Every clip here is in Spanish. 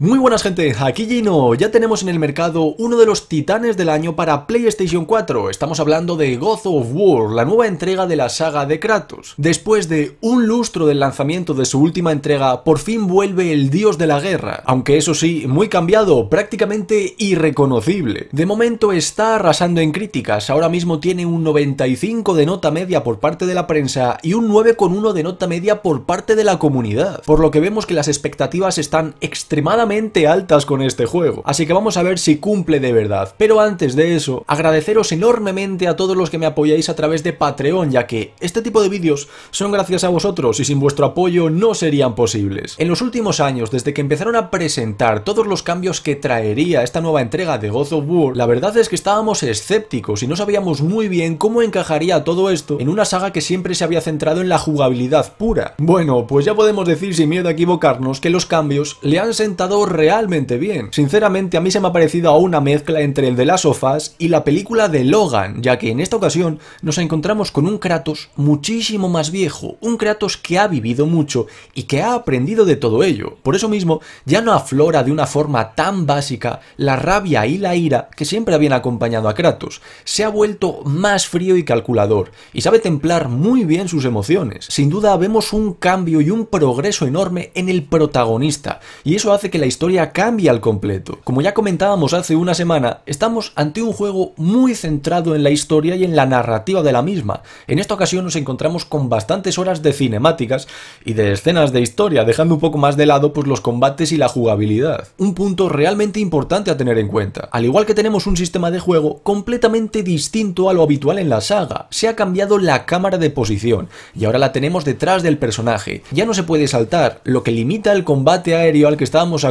Muy buenas gente, aquí Gino, ya tenemos en el mercado uno de los titanes del año para PlayStation 4, estamos hablando de God of War, la nueva entrega de la saga de Kratos. Después de un lustro del lanzamiento de su última entrega, por fin vuelve el dios de la guerra, aunque eso sí, muy cambiado, prácticamente irreconocible. De momento está arrasando en críticas, ahora mismo tiene un 95 de nota media por parte de la prensa y un 9,1 de nota media por parte de la comunidad, por lo que vemos que las expectativas están extremadamente altas con este juego. Así que vamos a ver si cumple de verdad. Pero antes de eso, agradeceros enormemente a todos los que me apoyáis a través de Patreon, ya que este tipo de vídeos son gracias a vosotros y sin vuestro apoyo no serían posibles. En los últimos años, desde que empezaron a presentar todos los cambios que traería esta nueva entrega de God of War, la verdad es que estábamos escépticos y no sabíamos muy bien cómo encajaría todo esto en una saga que siempre se había centrado en la jugabilidad pura. Bueno, pues ya podemos decir sin miedo a equivocarnos que los cambios le han sentado realmente bien. Sinceramente a mí se me ha parecido a una mezcla entre el de las sofás y la película de Logan, ya que en esta ocasión nos encontramos con un Kratos muchísimo más viejo, un Kratos que ha vivido mucho y que ha aprendido de todo ello. Por eso mismo ya no aflora de una forma tan básica la rabia y la ira que siempre habían acompañado a Kratos. Se ha vuelto más frío y calculador y sabe templar muy bien sus emociones. Sin duda vemos un cambio y un progreso enorme en el protagonista y eso hace que la historia cambia al completo. Como ya comentábamos hace una semana, estamos ante un juego muy centrado en la historia y en la narrativa de la misma. En esta ocasión nos encontramos con bastantes horas de cinemáticas y de escenas de historia, dejando un poco más de lado pues los combates y la jugabilidad. Un punto realmente importante a tener en cuenta. Al igual que tenemos un sistema de juego completamente distinto a lo habitual en la saga, se ha cambiado la cámara de posición y ahora la tenemos detrás del personaje. Ya no se puede saltar, lo que limita el combate aéreo al que estábamos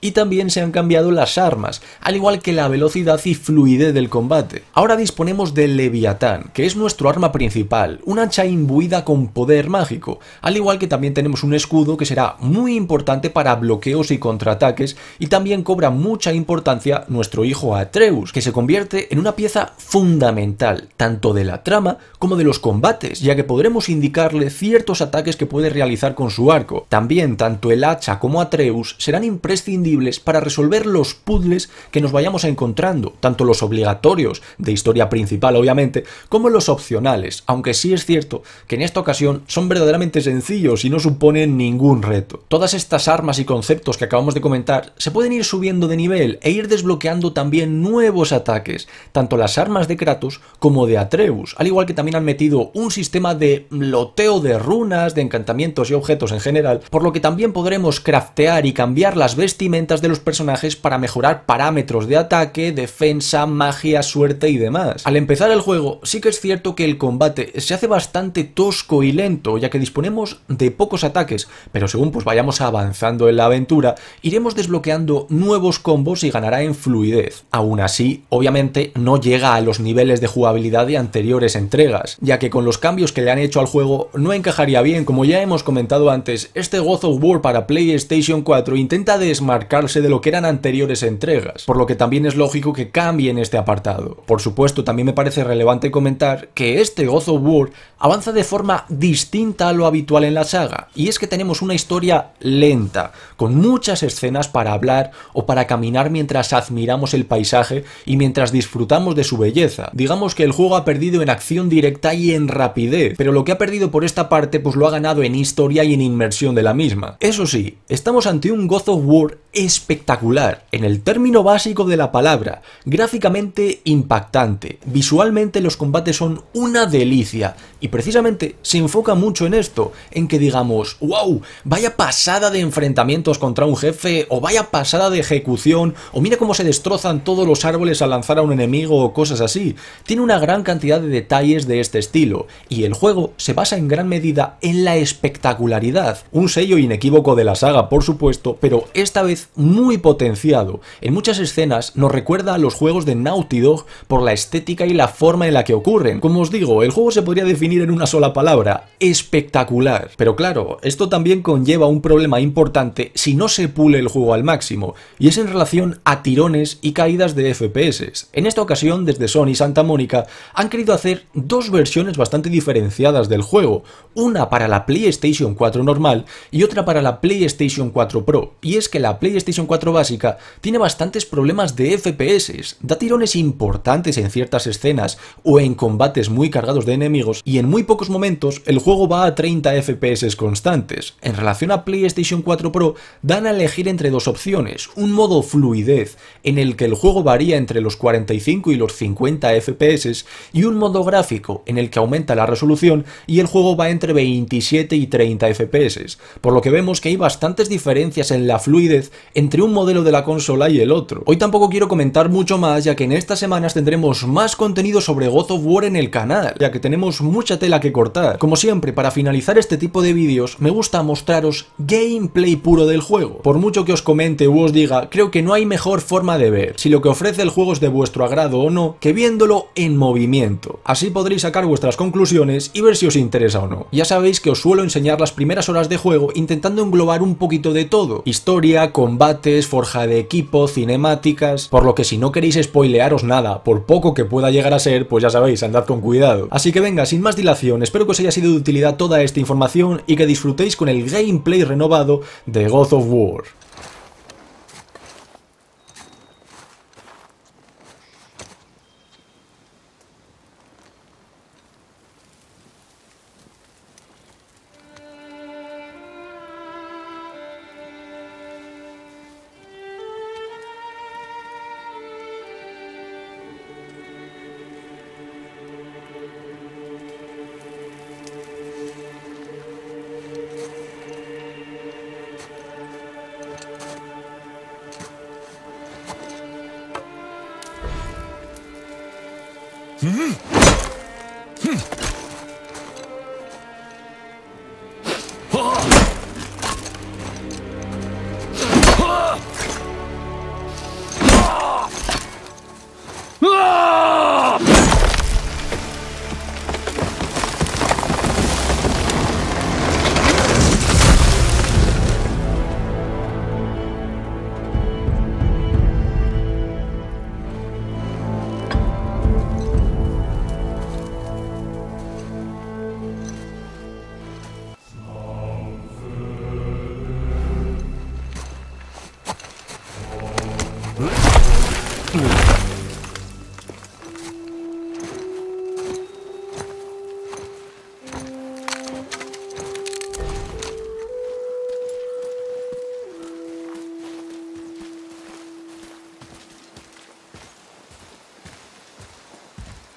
y también se han cambiado las armas, al igual que la velocidad y fluidez del combate. Ahora disponemos del Leviatán, que es nuestro arma principal, una hacha imbuida con poder mágico, al igual que también tenemos un escudo que será muy importante para bloqueos y contraataques y también cobra mucha importancia nuestro hijo Atreus, que se convierte en una pieza fundamental tanto de la trama como de los combates, ya que podremos indicarle ciertos ataques que puede realizar con su arco. También tanto el hacha como Atreus serán imprescindibles para resolver los puzzles que nos vayamos encontrando, tanto los obligatorios, de historia principal obviamente, como los opcionales, aunque sí es cierto que en esta ocasión son verdaderamente sencillos y no suponen ningún reto. Todas estas armas y conceptos que acabamos de comentar se pueden ir subiendo de nivel e ir desbloqueando también nuevos ataques, tanto las armas de Kratos como de Atreus, al igual que también han metido un sistema de loteo de runas, de encantamientos y objetos en general, por lo que también podremos craftear y cambiar cambiar las vestimentas de los personajes para mejorar parámetros de ataque, defensa, magia, suerte y demás. Al empezar el juego, sí que es cierto que el combate se hace bastante tosco y lento, ya que disponemos de pocos ataques, pero según pues vayamos avanzando en la aventura, iremos desbloqueando nuevos combos y ganará en fluidez. Aún así, obviamente no llega a los niveles de jugabilidad de anteriores entregas, ya que con los cambios que le han hecho al juego no encajaría bien, como ya hemos comentado antes, este God of War para PlayStation 4 intenta desmarcarse de lo que eran anteriores entregas, por lo que también es lógico que cambie en este apartado. Por supuesto, también me parece relevante comentar que este God of War avanza de forma distinta a lo habitual en la saga, y es que tenemos una historia lenta, con muchas escenas para hablar o para caminar mientras admiramos el paisaje y mientras disfrutamos de su belleza. Digamos que el juego ha perdido en acción directa y en rapidez, pero lo que ha perdido por esta parte pues lo ha ganado en historia y en inmersión de la misma. Eso sí, estamos ante un God of War espectacular, en el término básico de la palabra, gráficamente impactante, visualmente los combates son una delicia, y precisamente se enfoca mucho en esto, en que digamos, wow, vaya pasada de enfrentamientos contra un jefe, o vaya pasada de ejecución, o mira cómo se destrozan todos los árboles al lanzar a un enemigo o cosas así. Tiene una gran cantidad de detalles de este estilo, y el juego se basa en gran medida en la espectacularidad, un sello inequívoco de la saga, por supuesto, pero esta vez muy potenciado. En muchas escenas nos recuerda a los juegos de Naughty Dog por la estética y la forma en la que ocurren. Como os digo, el juego se podría definir en una sola palabra, espectacular. Pero claro, esto también conlleva un problema importante si no se pule el juego al máximo, y es en relación a tirones y caídas de FPS. En esta ocasión, desde Sony Santa Mónica, han querido hacer dos versiones bastante diferenciadas del juego, una para la PlayStation 4 normal y otra para la PlayStation 4 Pro y es que la PlayStation PlayStation 4 básica tiene bastantes problemas de FPS, da tirones importantes en ciertas escenas o en combates muy cargados de enemigos y en muy pocos momentos el juego va a 30 FPS constantes. En relación a PlayStation 4 Pro dan a elegir entre dos opciones, un modo fluidez en el que el juego varía entre los 45 y los 50 FPS y un modo gráfico en el que aumenta la resolución y el juego va entre 27 y 30 FPS, por lo que vemos que hay bastantes diferencias en la fluidez entre un modelo de la consola y el otro. Hoy tampoco quiero comentar mucho más ya que en estas semanas tendremos más contenido sobre God of War en el canal, ya que tenemos mucha tela que cortar. Como siempre, para finalizar este tipo de vídeos me gusta mostraros gameplay puro del juego. Por mucho que os comente u os diga, creo que no hay mejor forma de ver si lo que ofrece el juego es de vuestro agrado o no, que viéndolo en movimiento. Así podréis sacar vuestras conclusiones y ver si os interesa o no. Ya sabéis que os suelo enseñar las primeras horas de juego intentando englobar un poquito de todo. Historia, combates, forja de equipo, cinemáticas... Por lo que si no queréis spoilearos nada, por poco que pueda llegar a ser, pues ya sabéis, andad con cuidado. Así que venga, sin más dilación, espero que os haya sido de utilidad toda esta información y que disfrutéis con el gameplay renovado de God of War.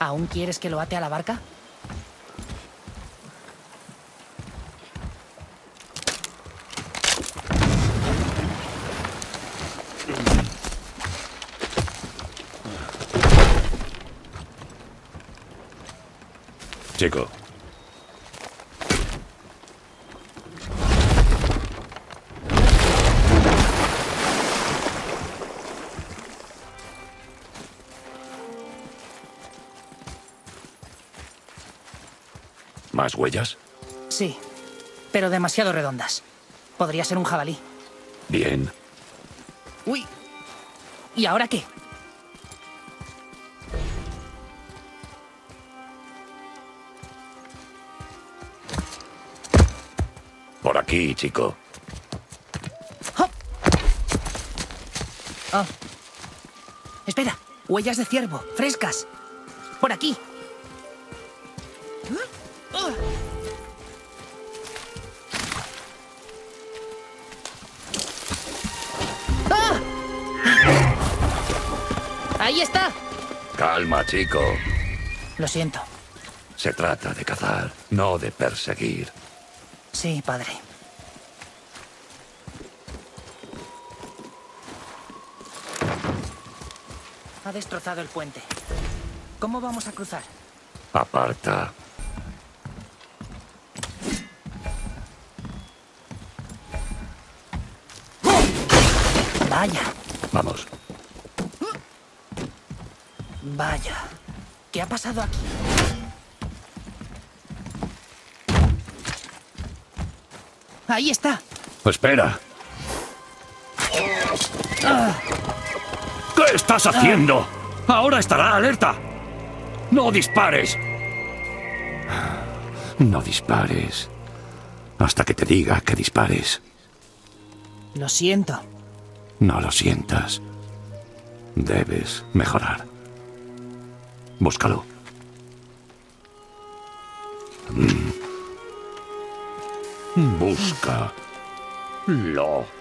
¿Aún quieres que lo ate a la barca? Chico. ¿Más huellas? Sí, pero demasiado redondas. Podría ser un jabalí. Bien. Uy. ¿Y ahora qué? Por aquí, chico. Oh. Espera, huellas de ciervo, frescas. Por aquí. Chico. Lo siento. Se trata de cazar, no de perseguir. Sí, padre. Ha destrozado el puente. ¿Cómo vamos a cruzar? Aparta. Vaya, Vamos. Vaya. ¿Qué ha pasado aquí? Ahí está. Espera. ¿Qué estás haciendo? Ahora estará alerta. No dispares. No dispares. Hasta que te diga que dispares. Lo siento. No lo sientas. Debes mejorar. Búscalo. Mm. Busca. Lo.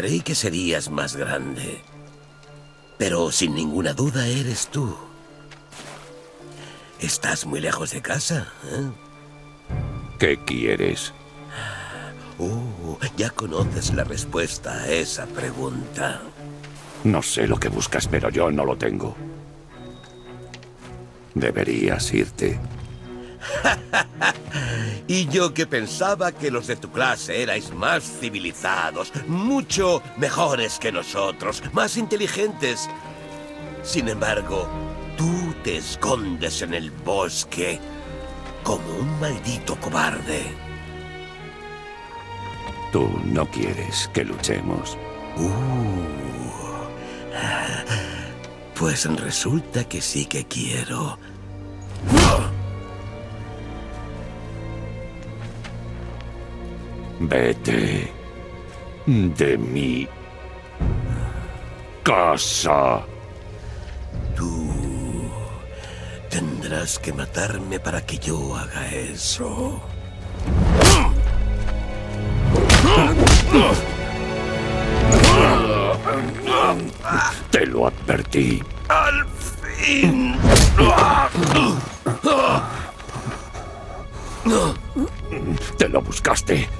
Creí que serías más grande. Pero sin ninguna duda eres tú. ¿Estás muy lejos de casa? ¿eh? ¿Qué quieres? Uh, ya conoces la respuesta a esa pregunta. No sé lo que buscas, pero yo no lo tengo. Deberías irte. Y yo que pensaba que los de tu clase erais más civilizados, mucho mejores que nosotros, más inteligentes. Sin embargo, tú te escondes en el bosque como un maldito cobarde. Tú no quieres que luchemos. Pues resulta que sí que quiero. Vete de mi casa. Tú tendrás que matarme para que yo haga eso. Te lo advertí. ¡Al fin! Te lo buscaste.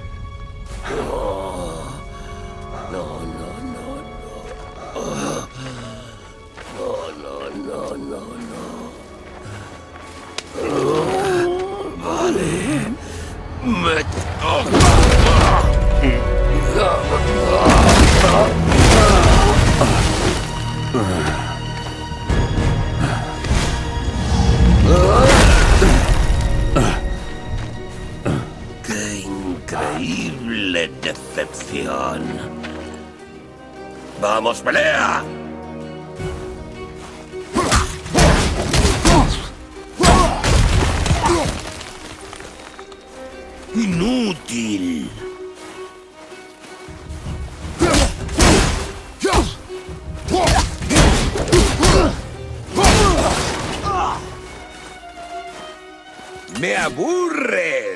Decepción! ¡Vamos, pelea! ¡Inútil! ¡Me aburres!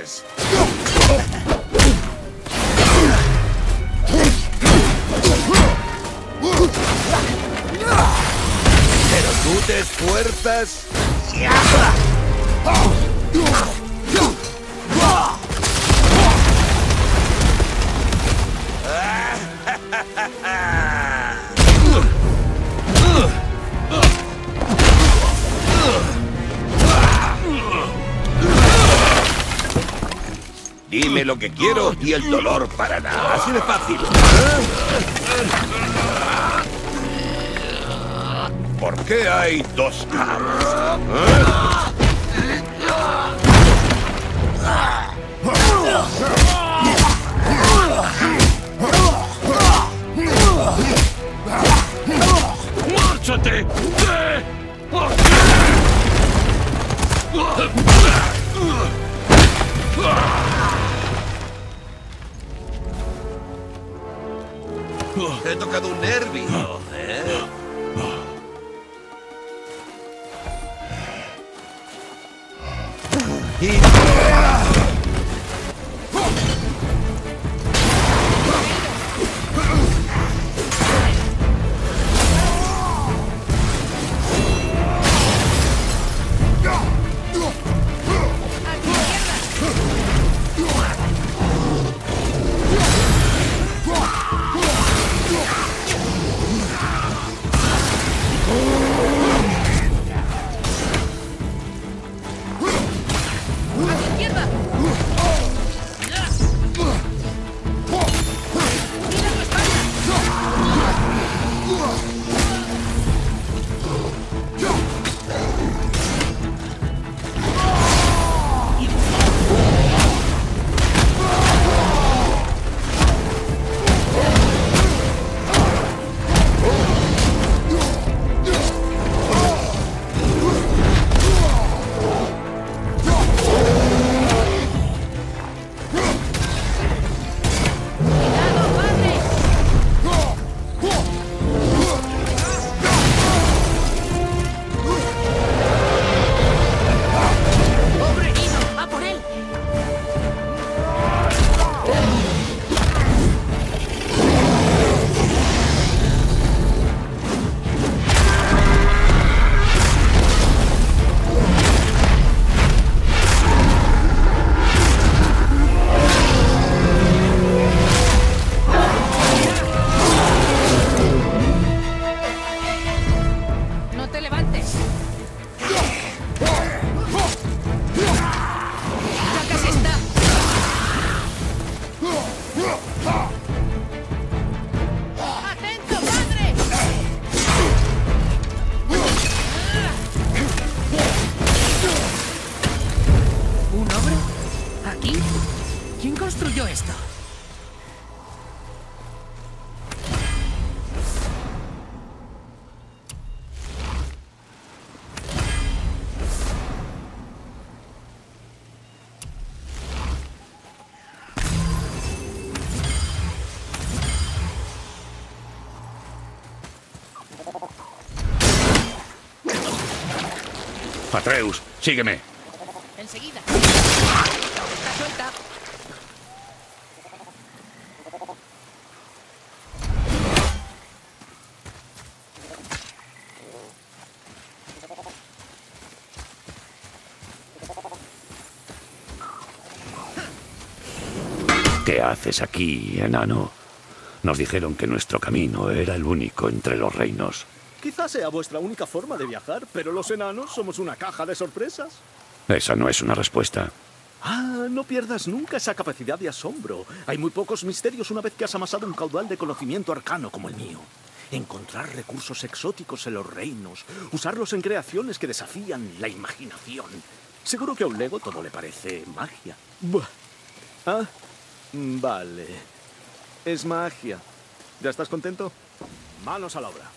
Tú te esfuerzas. Dime lo que quiero y el dolor parará. Así de fácil. ¿Por qué hay dos caras? ¡Márchate! ¡De He tocado un nervio. Girma! Atreus, sígueme. Enseguida. Está suelta. ¿Qué haces aquí, enano? Nos dijeron que nuestro camino era el único entre los reinos. Quizás sea vuestra única forma de viajar, pero los enanos somos una caja de sorpresas. Esa no es una respuesta. Ah, no pierdas nunca esa capacidad de asombro. Hay muy pocos misterios una vez que has amasado un caudal de conocimiento arcano como el mío. Encontrar recursos exóticos en los reinos, usarlos en creaciones que desafían la imaginación. Seguro que a un lego todo le parece magia. Buah. Ah, vale. Es magia. ¿Ya estás contento? Manos a la obra.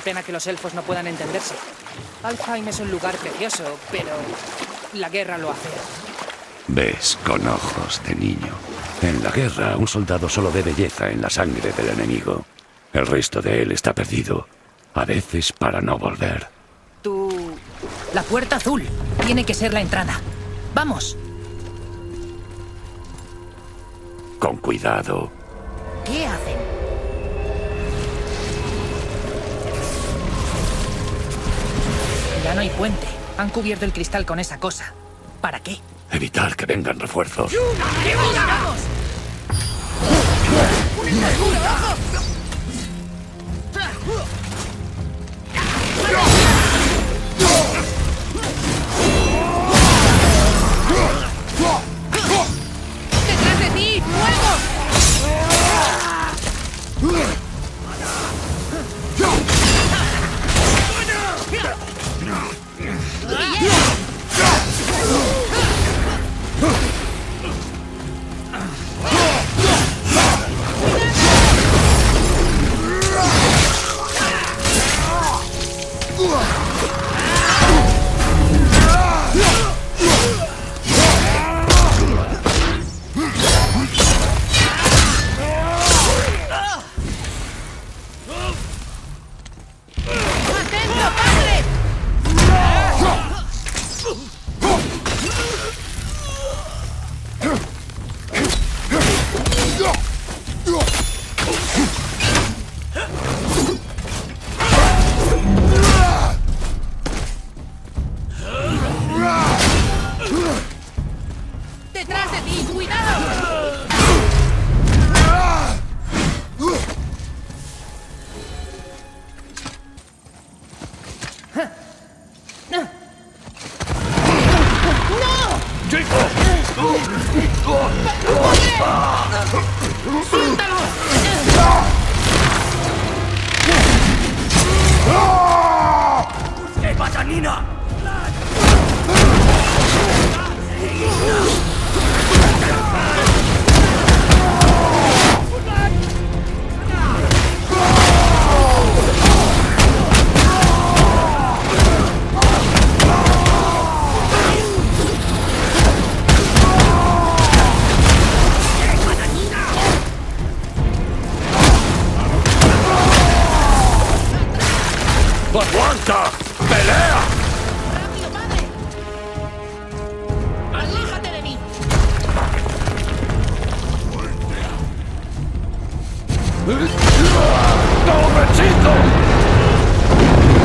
Qué pena que los elfos no puedan entenderse. Alfheim es un lugar precioso, pero la guerra lo hace. Ves con ojos de niño. En la guerra, un soldado solo ve belleza en la sangre del enemigo. El resto de él está perdido. A veces para no volver. Tú... La puerta azul. Tiene que ser la entrada. Vamos. Con cuidado. ¿Qué hacen? Ya no hay puente. Han cubierto el cristal con esa cosa. ¿Para qué? Evitar que vengan refuerzos. ¡Vamos! ¡Detrás Arena! Don't me them!